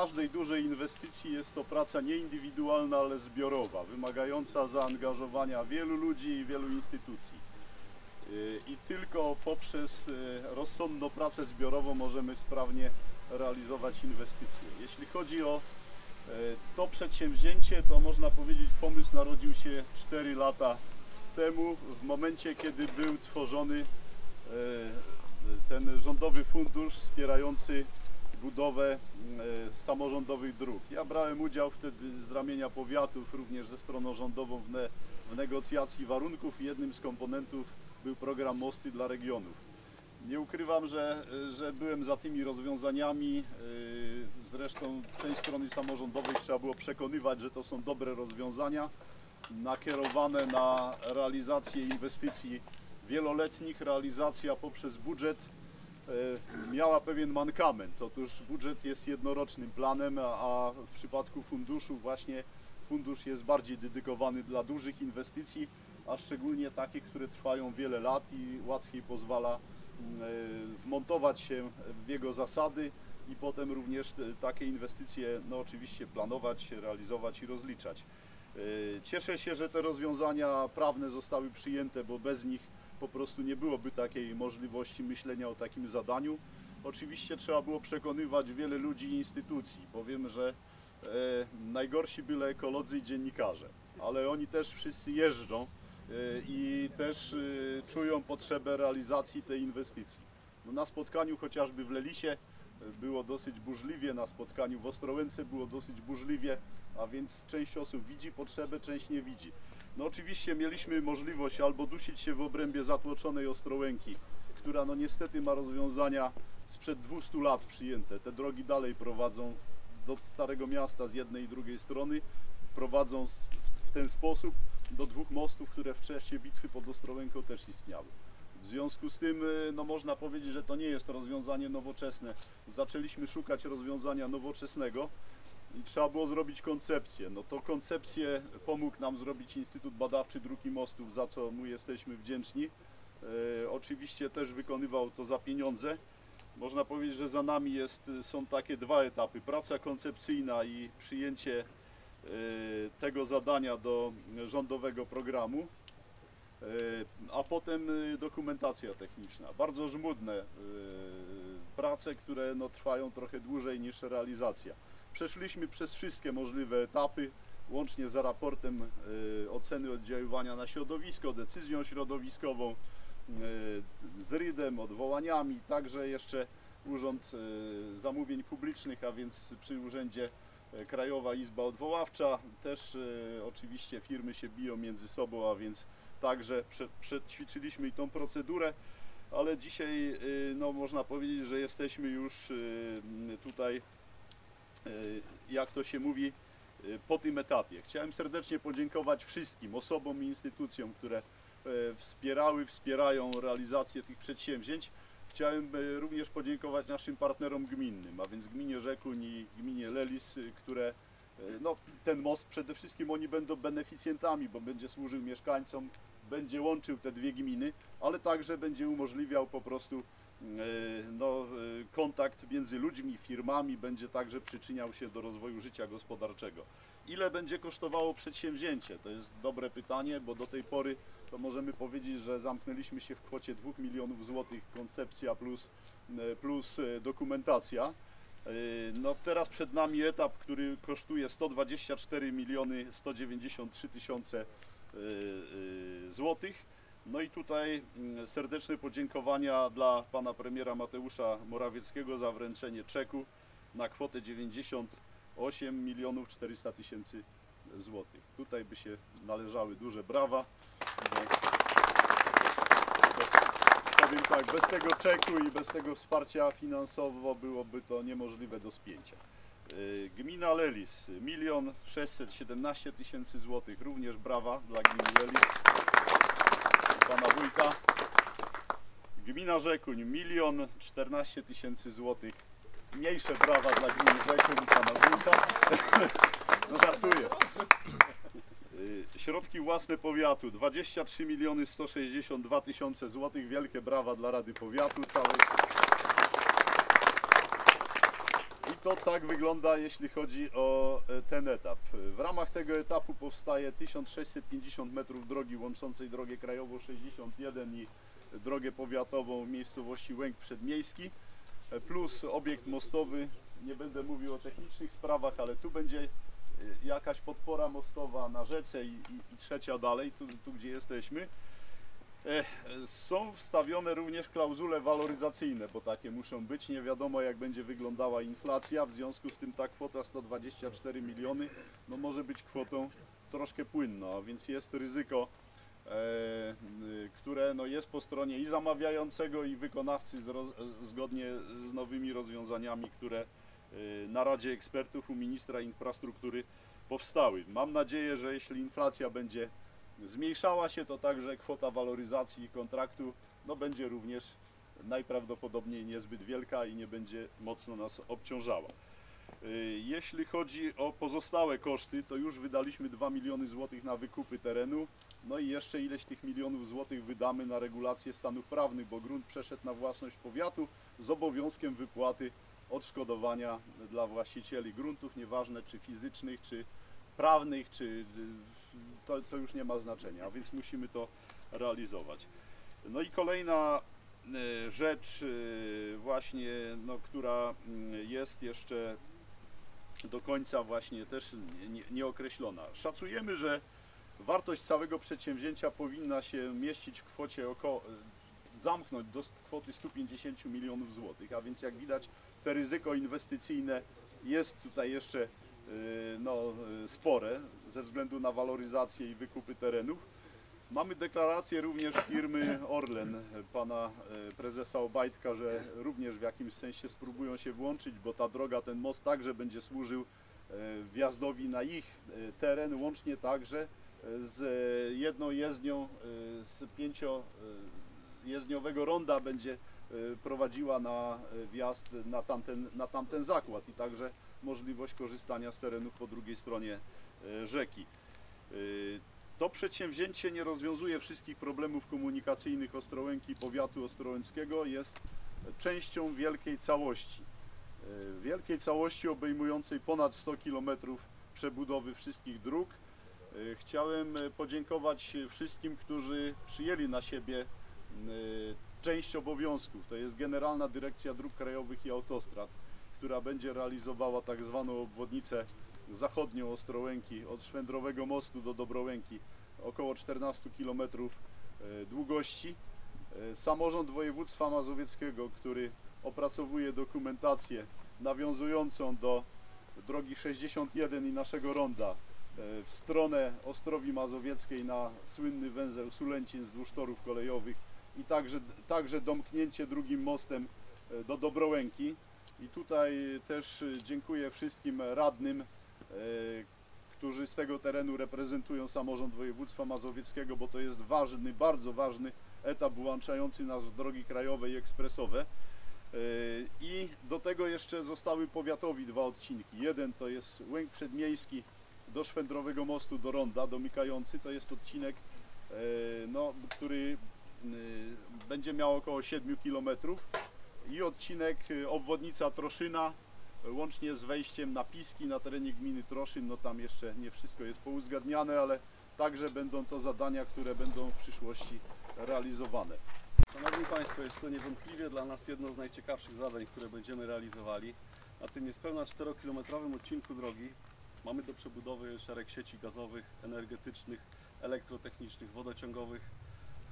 każdej dużej inwestycji jest to praca nie indywidualna, ale zbiorowa, wymagająca zaangażowania wielu ludzi i wielu instytucji. Y, I tylko poprzez y, rozsądną pracę zbiorową możemy sprawnie realizować inwestycje. Jeśli chodzi o y, to przedsięwzięcie, to można powiedzieć pomysł narodził się 4 lata temu, w momencie kiedy był tworzony ten rządowy fundusz wspierający budowę y, samorządowych dróg. Ja brałem udział wtedy z ramienia powiatów, również ze stroną rządową w, ne, w negocjacji warunków i jednym z komponentów był program Mosty dla regionów. Nie ukrywam, że, że byłem za tymi rozwiązaniami. y, Zresztą część strony samorządowej trzeba było przekonywać, że to są dobre rozwiązania nakierowane na realizację inwestycji wieloletnich. Realizacja poprzez budżet e, miała pewien mankament. Otóż budżet jest jednorocznym planem, a- w przypadku funduszu właśnie fundusz jest bardziej dedykowany dla dużych inwestycji, a szczególnie takich, które trwają wiele lat i łatwiej pozwala mm, e, wmontować się w jego zasady i potem również takie inwestycje no oczywiście planować, realizować i rozliczać. E, Cieszę się, że te rozwiązania prawne zostały przyjęte, bo bez nich po prostu nie byłoby takiej możliwości myślenia o takim zadaniu. Oczywiście trzeba było przekonywać wiele ludzi i instytucji. Powiem, że e, najgorsi byli ekolodzy i dziennikarze, ale oni też wszyscy jeżdżą e, i też e, czują potrzebę realizacji tej inwestycji. No, na spotkaniu chociażby w Lelisie e, było dosyć burzliwie, na spotkaniu w Ostrołęce było dosyć burzliwie, a więc część osób widzi potrzebę, część nie widzi. No oczywiście mieliśmy możliwość albo dusić się w obrębie zatłoczonej Ostrołęki, która no niestety ma rozwiązania sprzed 200 lat przyjęte. Te drogi dalej prowadzą do Starego Miasta z jednej i drugiej strony, prowadzą w ten sposób do dwóch mostów, które w czasie bitwy pod Ostrołęką też istniały. W związku z tym y, no można powiedzieć, że to nie jest rozwiązanie nowoczesne. Zaczęliśmy szukać rozwiązania nowoczesnego i trzeba było zrobić koncepcję. No to koncepcję pomógł nam zrobić Instytut Badawczy Dróg Mostów, za co mu jesteśmy wdzięczni. E, oczywiście też wykonywał to za pieniądze. Można powiedzieć, że za nami jest, są takie dwa etapy. Praca koncepcyjna i przyjęcie e, tego zadania do rządowego programu, e, a potem e, dokumentacja techniczna. Bardzo żmudne e, prace, które no, trwają trochę dłużej niż realizacja. Przeszliśmy przez wszystkie możliwe etapy, łącznie z raportem e, oceny oddziaływania na środowisko, decyzją środowiskową, e, z RID-em, odwołaniami, także jeszcze Urząd e, Zamówień Publicznych, a więc przy Urzędzie Krajowa Izba Odwoławcza. Też oczywiście firmy się biją między sobą, a więc także prze, przećwiczyliśmy i tą procedurę, ale dzisiaj no, można powiedzieć, że jesteśmy już tutaj, jak to się mówi, e, po tym etapie. Chciałem serdecznie podziękować wszystkim osobom i instytucjom, które e, wspierały, wspierają realizację tych przedsięwzięć. Chciałem e, również podziękować naszym partnerom gminnym, a więc gminie Rzekuń i gminie Lelis, które e, no, ten most przede wszystkim oni będą beneficjentami, bo będzie służył mieszkańcom, będzie łączył te dwie gminy, ale także będzie umożliwiał po prostu e, no, e, kontakt między ludźmi, firmami, będzie także przyczyniał się do rozwoju życia gospodarczego. Ile będzie kosztowało przedsięwzięcie? To jest dobre pytanie, bo do tej pory to możemy powiedzieć, że zamknęliśmy się w kwocie 2 milionów złotych koncepcja plus, e, plus e, dokumentacja. E, No teraz przed nami etap, który kosztuje 124 miliony 193 tysiące e, e, złotych. No i tutaj mm, serdeczne podziękowania dla pana premiera Mateusza Morawieckiego za wręczenie czeku na kwotę 98 milionów 400 tysięcy złotych. Tutaj by się należały duże brawa. Powiem tak, bez tego czeku i bez tego wsparcia finansowo byłoby to niemożliwe do spięcia. Y, Gmina Lelis, milion 617 tysięcy złotych, również brawa dla gminy Lelis, pana wójta. Gmina Rzekuń, milion 14 tysięcy złotych, mniejsze brawa dla gminy Rzekuń i pana wójta. No żartuję. Y, Środki własne powiatu 23 miliony 162 tysiące złotych. Wielkie brawa dla Rady Powiatu całej. I to tak wygląda, jeśli chodzi o e, ten etap. W ramach tego etapu powstaje 1650 metrów drogi łączącej drogę krajową 61 i drogę powiatową w miejscowości Łęk Przedmiejski, e, plus obiekt mostowy. Nie będę mówił o technicznych sprawach, ale tu będzie e, jakaś podpora mostowa na rzece i, i, i trzecia dalej, tu, tu gdzie jesteśmy. E, Są wstawione również klauzule waloryzacyjne, bo takie muszą być. Nie wiadomo jak będzie wyglądała inflacja, w związku z tym ta kwota 124 miliony no może być kwotą troszkę płynną, więc jest ryzyko, e, które no jest po stronie i zamawiającego i wykonawcy zgodnie z nowymi rozwiązaniami, które y, na Radzie Ekspertów u Ministra Infrastruktury powstały. Mam nadzieję, że jeśli inflacja będzie zmniejszała się, to także kwota waloryzacji kontraktu no, będzie również najprawdopodobniej niezbyt wielka i nie będzie mocno nas obciążała. Y, Jeśli chodzi o pozostałe koszty, to już wydaliśmy 2 miliony złotych na wykupy terenu, no i jeszcze ileś tych milionów złotych wydamy na regulację stanów prawnych, bo grunt przeszedł na własność powiatu z obowiązkiem wypłaty odszkodowania dla właścicieli gruntów, nieważne czy fizycznych, czy prawnych, czy to, to już nie ma znaczenia, a więc musimy to realizować. No i kolejna y, rzecz y, właśnie, no, która mm, jest jeszcze do końca właśnie też nie- nie- nieokreślona. Szacujemy, że wartość całego przedsięwzięcia powinna się mieścić w kwocie około, zamknąć do kwoty 150 milionów złotych, a więc jak widać te ryzyko inwestycyjne jest tutaj jeszcze no, y, spore ze względu na waloryzację i wykupy terenów. Mamy deklarację również firmy Orlen, pana e, prezesa Obajtka, że również w jakimś sensie spróbują się włączyć, bo ta droga, ten most także będzie służył wjazdowi na ich teren, łącznie także z jedną jezdnią z pięciojezdniowego ronda będzie prowadziła na wjazd na tamten, na tamten zakład i także możliwość korzystania z terenów po drugiej stronie e, rzeki. E, to przedsięwzięcie nie rozwiązuje wszystkich problemów komunikacyjnych Ostrołęki i powiatu ostrołęckiego, jest częścią wielkiej całości. E, Wielkiej całości obejmującej ponad 100 km przebudowy wszystkich dróg. Chciałem podziękować wszystkim, którzy przyjęli na siebie część obowiązków. To jest Generalna Dyrekcja Dróg Krajowych i Autostrad, która będzie realizowała tak zwaną obwodnicę zachodnią Ostrołęki od Szwędrowego Mostu do Dobrołęki około 14 km długości. E, Samorząd województwa mazowieckiego, który opracowuje dokumentację nawiązującą do drogi 61 i naszego ronda e, w stronę Ostrowi Mazowieckiej na słynny węzeł Sulęcin wzdłuż torów kolejowych i także, także domknięcie drugim mostem e, do Dobrołęki. I tutaj też dziękuję wszystkim radnym, e, którzy z tego terenu reprezentują samorząd województwa mazowieckiego, bo to jest ważny, bardzo ważny etap włączający nas w drogi krajowe i ekspresowe. E, I do tego jeszcze zostały powiatowi dwa odcinki. Jeden to jest Łęk Przedmiejski do Szwędrowego Mostu do Ronda, domykający. To jest odcinek, e, no, który będzie miał około 7 km. I odcinek e, obwodnica Troszyna, e, łącznie z wejściem na Piski na terenie gminy Troszyn. No tam jeszcze nie wszystko jest pouzgadniane, ale także będą to zadania, które będą w przyszłości realizowane. Szanowni Państwo, jest to niewątpliwie dla nas jedno z najciekawszych zadań, które będziemy realizowali. Na tym niespełna 4-kilometrowym odcinku drogi mamy do przebudowy szereg sieci gazowych, energetycznych, elektrotechnicznych, wodociągowych,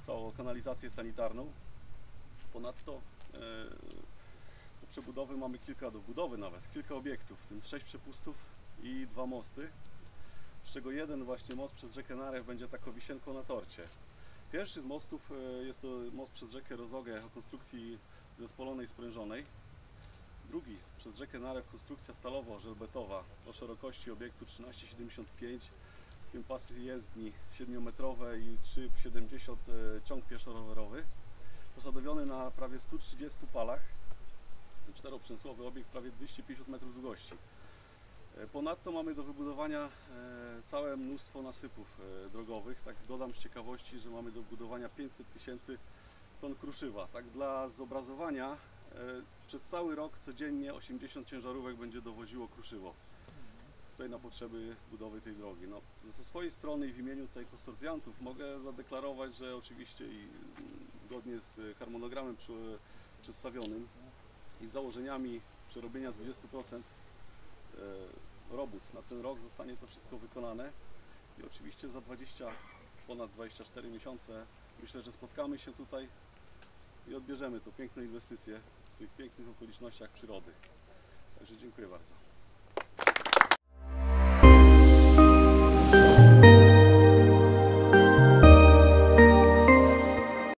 całą kanalizację sanitarną. Ponadto do przebudowy mamy kilka, do budowy nawet, kilka obiektów, w tym 6 przepustów i dwa mosty, z czego jeden właśnie most przez rzekę Narew będzie taką wisienką na torcie. Pierwszy z mostów e, jest to most przez rzekę Rozogę o konstrukcji zespolonej sprężonej. Drugi przez rzekę Narew konstrukcja stalowo-żelbetowa o szerokości obiektu 13,75 w tym pasy jezdni 7-metrowe i 3,70 e, ciąg pieszo-rowerowy posadowiony na prawie 130 palach czteroprzęsłowy obiekt prawie 250 metrów długości. E, Ponadto mamy do wybudowania e, całe mnóstwo nasypów e, drogowych. Tak dodam z ciekawości, że mamy do budowania 500 tysięcy ton kruszywa. Tak dla zobrazowania Przez cały rok codziennie 80 ciężarówek będzie dowoziło kruszywo tutaj na potrzeby budowy tej drogi. No, ze swojej strony i w imieniu tutaj konsorcjantów mogę zadeklarować, że oczywiście i mm, zgodnie z harmonogramem przy, przedstawionym i z założeniami przerobienia 20% e, robót na ten rok zostanie to wszystko wykonane i oczywiście za 20, ponad 24 miesiące myślę, że spotkamy się tutaj i odbierzemy tą piękną inwestycję w tych pięknych okolicznościach przyrody. Także dziękuję bardzo.